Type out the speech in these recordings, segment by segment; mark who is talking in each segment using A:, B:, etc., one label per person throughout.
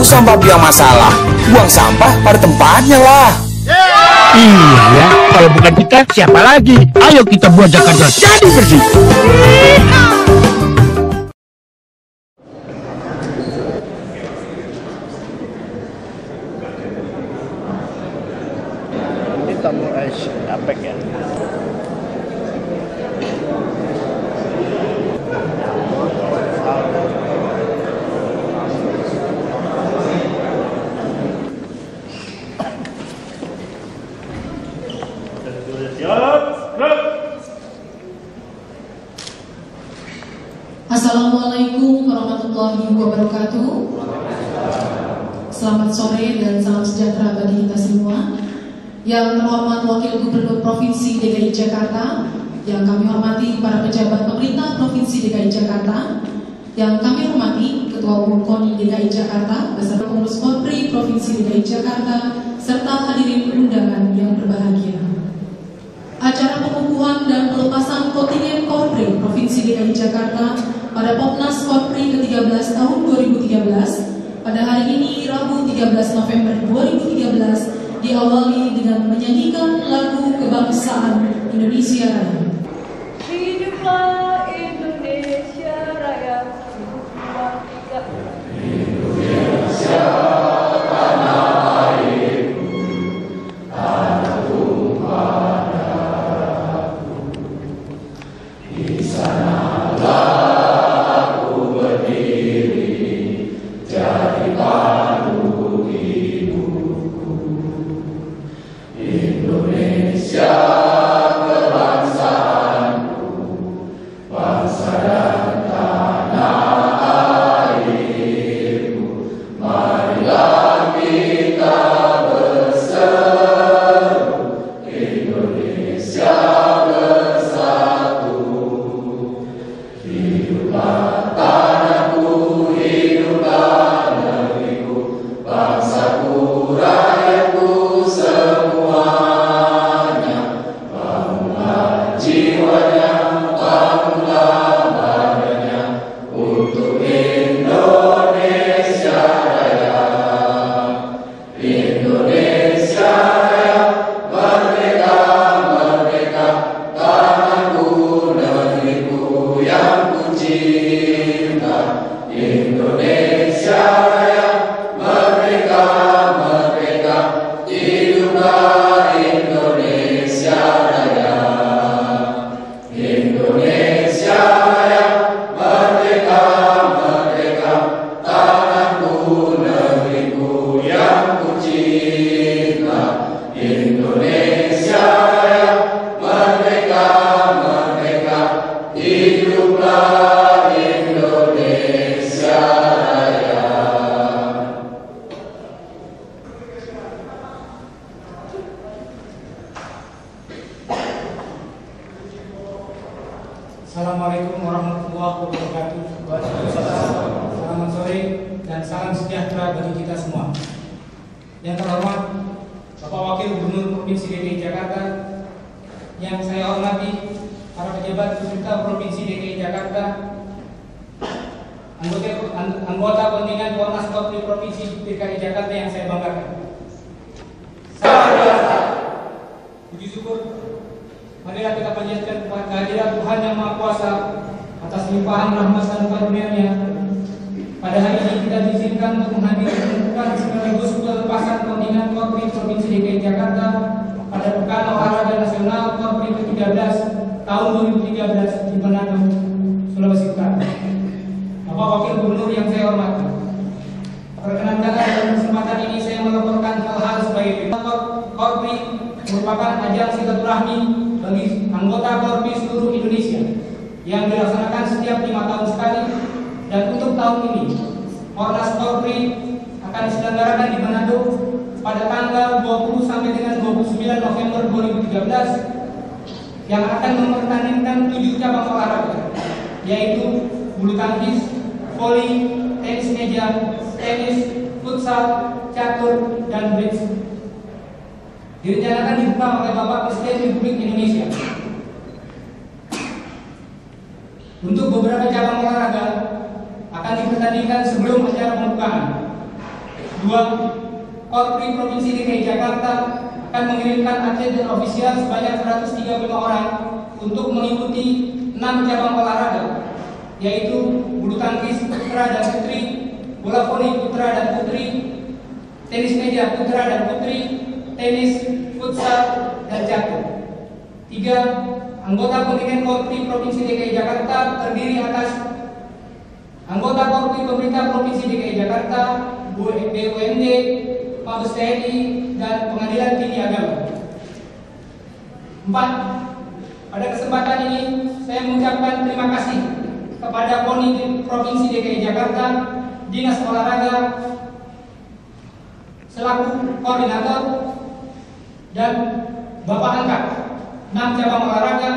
A: usah mbak biang masalah. Buang sampah pada tempatnya lah.
B: Iya ya, kalau bukan kita siapa lagi? Ayo kita buat Jakarta jadi bersih.
C: Ini tamu es apek ya.
D: Assalamualaikum warahmatullahi wabarakatuh. Selamat sore dan salam sejahtera bagi kita semua. Yang terhormat Wakil Gubernur Provinsi DKI Jakarta, yang kami hormati para pejabat pemerintah Provinsi DKI Jakarta, yang kami hormati Ketua Umum KONI DKI Jakarta beserta pengurus Korpri Provinsi DKI Jakarta serta hadirin undangan yang berbahagia. Acara pengukuhan dan pelepasan kontingen Korpri Provinsi DKI Jakarta pada Popnas Korpri ke-13 tahun 2013 pada hari ini Rabu 13 November 2013 diawali dengan menyanyikan lagu kebangsaan Indonesia Raya.
E: Yang terhormat Bapak Wakil Gubernur Provinsi DKI Jakarta, yang saya hormati para pejabat pemerintah Provinsi DKI Jakarta, anggota an- anggota kontingen Kornas Kopri Provinsi DKI Jakarta yang saya banggakan. Salam. Puji syukur Marilah kita panjatkan kehadiran Tuhan yang Maha Kuasa atas limpahan rahmat dan karunia-Nya. Pada hari ini kita diizinkan untuk menghadiri Korpri Provinsi DKI Jakarta pada Pekan Olahraga Nasional Korpri ke-13 tahun 2013 di Manado, Sulawesi Utara. Bapak Wakil Gubernur yang saya hormati, perkenankan dalam kesempatan ini saya melaporkan hal-hal sebagai berikut. Korpri merupakan ajang silaturahmi bagi anggota Korpi seluruh Indonesia yang dilaksanakan setiap lima tahun sekali dan untuk tahun ini Ornas Korpri akan diselenggarakan di Manado pada tanggal 20 sampai dengan 29 November 2013 yang akan mempertandingkan tujuh cabang olahraga yaitu bulu tangkis, voli, tenis meja, tenis, futsal, catur, dan bridge direncanakan dibuka oleh Bapak Presiden Republik Indonesia. Untuk beberapa cabang olahraga akan dipertandingkan sebelum acara pembukaan. Dua, Korpri Provinsi DKI Jakarta akan mengirimkan atlet dan ofisial sebanyak 135 orang untuk mengikuti 6 cabang olahraga, yaitu bulu tangkis putra dan putri, bola voli putra dan putri, tenis meja putra dan putri, tenis, futsal, dan catur. Tiga, anggota kontingen Korpri Provinsi DKI Jakarta terdiri atas anggota Korpri Pemerintah Provinsi DKI Jakarta, BUMD, Mabes TNI, dan Pengadilan Tinggi Agama. Empat, pada kesempatan ini saya mengucapkan terima kasih kepada KONI Provinsi DKI Jakarta, Dinas Olahraga, selaku koordinator dan Bapak Angkat 6 cabang olahraga,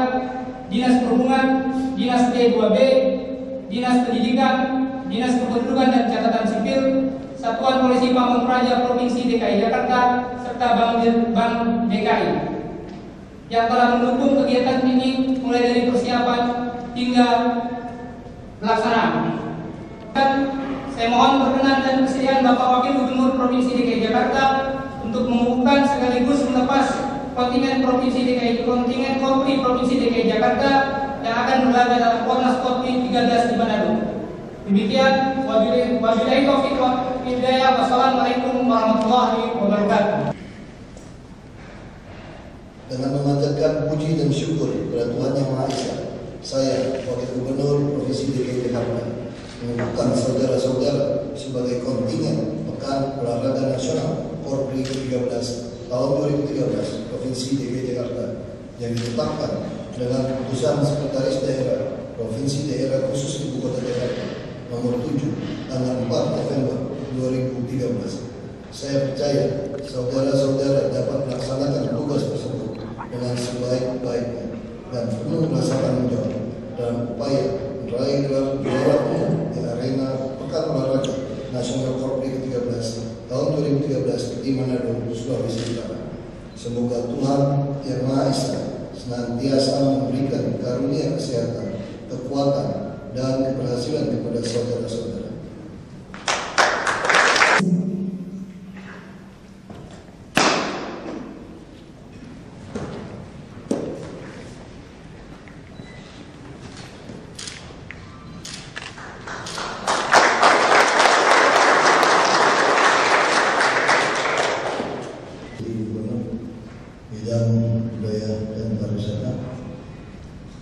E: Dinas Perhubungan, Dinas P2B, Dinas Pendidikan, Dinas Kependudukan dan Catatan Sipil, Satuan Polisi Pamung Praja Provinsi DKI Jakarta, serta Bank, Bank DKI yang telah mendukung kegiatan ini mulai dari persiapan hingga pelaksanaan. Saya mohon perkenan dan kesediaan Bapak Wakil Gubernur Provinsi DKI Jakarta untuk mengumumkan sekaligus melepas kontingen Provinsi DKI kontingen Korpi Provinsi DKI Jakarta yang akan berlaga dalam Kornas Korpi 13 di Manado. Demikian wabillahi taufiq wa hidayah. Wassalamualaikum warahmatullahi wabarakatuh.
F: Dengan memanjatkan puji dan syukur kepada Tuhan Yang Maha Esa, saya, Wakil Gubernur Provinsi DKI Jakarta, mengumumkan saudara-saudara sebagai kontingen Pekan Olahraga Nasional Korpri ke-13 tahun 2013 Provinsi DKI Jakarta yang ditetapkan dengan keputusan Sekretaris Daerah Provinsi Daerah Khusus Ibu Kota Jakarta nomor 7 tanggal 4 November 2013. Saya percaya saudara-saudara dapat melaksanakan tugas tersebut dengan sebaik-baiknya dan penuh rasa tanggung jawab dalam upaya meraih gelar juara umum di arena Pekan Olahraga Nasional Korpi ke-13 tahun 2013 di Manado, Sulawesi Utara. Semoga Tuhan Yang Maha Esa senantiasa memberikan karunia kesehatan, kekuatan, dan keberhasilan kepada saudara-saudara. Gubernur bidang budaya dan pariwisata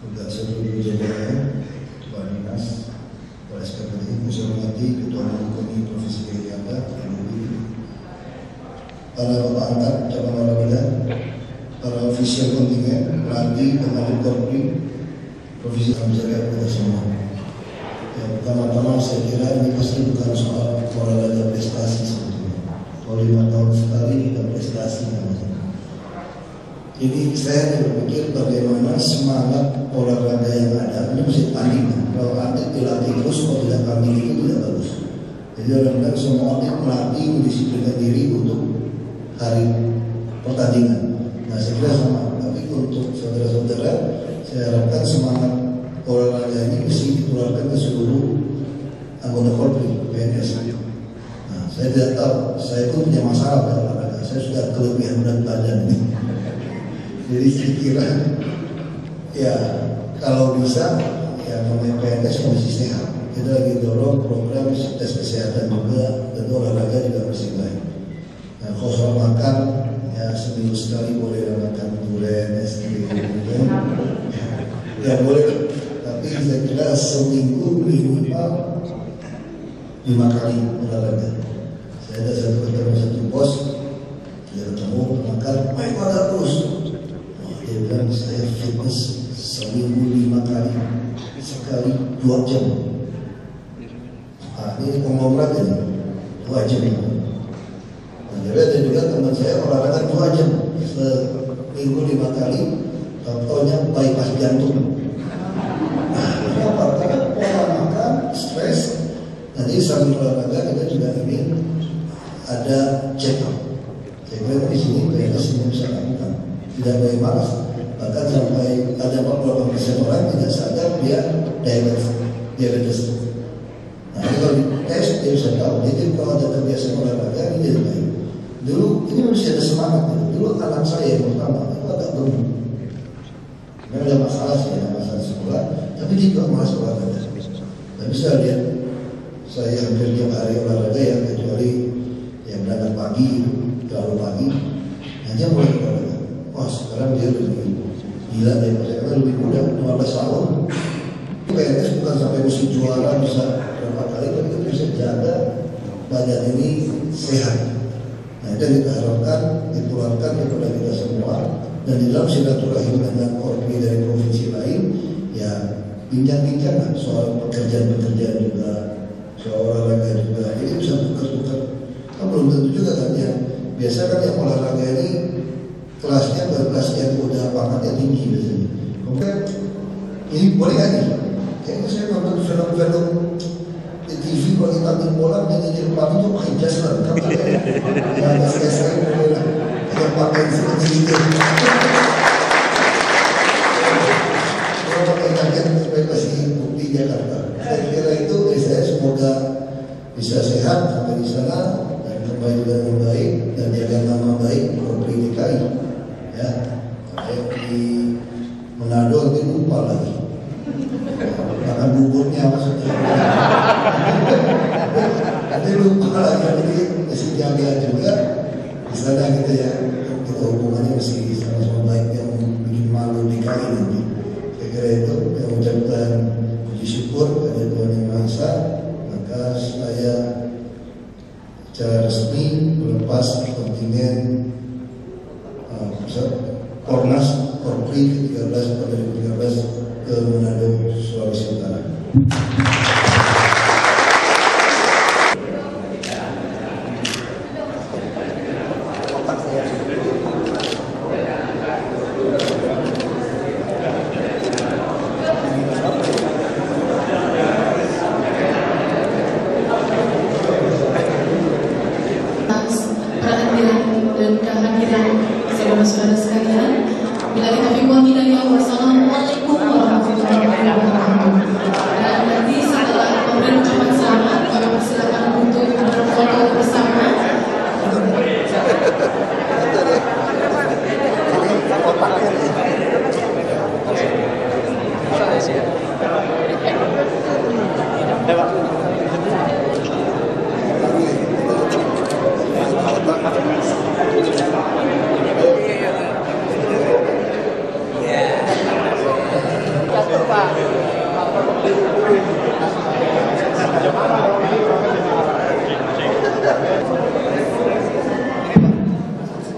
F: juga seluruh jajaran Kepala Dinas Kepala SKPD saya hormati Ketua Umum Koni Provinsi DKI Jakarta MUI para bapak angkat cabang olahraga para ofisial kontingen pelatih pemain korpri Provinsi kami jaga kita semua ya pertama-tama saya kira ini pasti bukan soal olahraga prestasi sebetulnya kalau lima tahun sekali kita prestasi namanya jadi saya berpikir bagaimana semangat olahraga yang ada ini mesti tanding. Kalau atlet dilatih terus kalau tidak tanding itu tidak bagus. Jadi orang bilang semua atlet melatih mendisiplinkan diri untuk hari pertandingan. Nah saya kira sama. Tapi untuk saudara-saudara, saya harapkan semangat olahraga ini mesti ditularkan ke seluruh anggota Polri PNS. Nah, saya tidak tahu, saya pun punya masalah dengan olahraga. Saya sudah kelebihan berat badan. Jadi saya kira ya kalau bisa ya namanya PNS mesti sehat. Kita lagi dorong program tes kesehatan juga, tentu olahraga juga mesti baik. Nah, kalau soal makan ya seminggu sekali boleh makan durian, es krim, gitu. ya boleh. Tapi saya kira seminggu minimal lima kali olahraga. Saya ada satu ketemu satu bos, dia ketemu makan, main olahraga terus? Dia bilang saya fitness seminggu lima kali sekali dua jam. Ah, ini konglomerat ini dua jam. Nah, jadi ada juga teman saya olahraga dua jam seminggu lima kali contohnya bypass jantung. Nah, kenapa? karena pola makan stres nanti sambil olahraga kita juga ingin ada check up saya kira di sini PNS ini bisa lakukan tidak boleh malas. Bahkan sampai ada beberapa persen orang tidak sadar dia diabetes diabetes nah kalau bisa dites dia bisa tahu. Jadi kalau ada kebiasaan olahraga ini jadi baik. Dulu ini masih ada semangat dulu dulu anak saya yang pertama itu agak gemuk. Memang ada masalah sih, ada masalah sekolah, tapi dia juga malas olahraga. Tapi saya lihat, saya hampir tiap hari olahraga ya, kecuali yang berangkat pagi, terlalu pagi, dia mulai olahraga. Wah sekarang dia lebih gila daripada saya, karena lebih muda, 15 tahun. PNS bukan sampai mesti juara bisa berapa kali, tapi kita bisa jaga badan ini sehat. Nah itu kita harapkan ditularkan kepada kita semua dan di dalam silaturahim dengan korpi dari provinsi lain ya bincang-bincang soal pekerjaan-pekerjaan juga soal olahraga juga ini bisa tukar-tukar kan belum tentu juga kan ya biasa kan yang olahraga ini kelasnya baru kelas yang udah pangkatnya tinggi biasanya kemudian ini boleh kan nih kayaknya saya nonton film-film di TV kalau kita bola dia jadi depan itu pakai jas lah kan ya jas boleh yang pakai seperti itu kalau pakai jaket supaya kasih bukti Jakarta semoga bisa sehat sampai di sana dan kembali dengan baik dan jaga nama baik Provinsi DKI ya saya di Manado nanti lupa lagi. Makan buburnya maksudnya. Nanti lupa lagi jadi mesti jaga juga. Di sana kita ya kita hubungannya mesti sama-sama baik yang bikin malu DKI nanti. Saya kira itu yang ucapkan puji syukur kepada Tuhan Yang Maha maka saya secara resmi melepas kontingen uh, Kornas Korpri ke-13 pada 2013 ke Manado, Sulawesi Utara.
D: atas perhatian dan kehadiran saudara-saudara sekalian. Bila kita firman hidayah, wassalamualaikum warahmatullahi wabarakatuh. Dan nanti setelah memberi ucapan selamat, kami persilakan untuk berfoto bersama.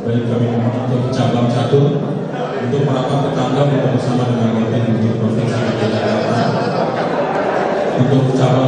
G: Baik kami untuk cabang satu untuk merapat ke tangga bersama dengan Wakil Gubernur Provinsi Jakarta. Untuk satu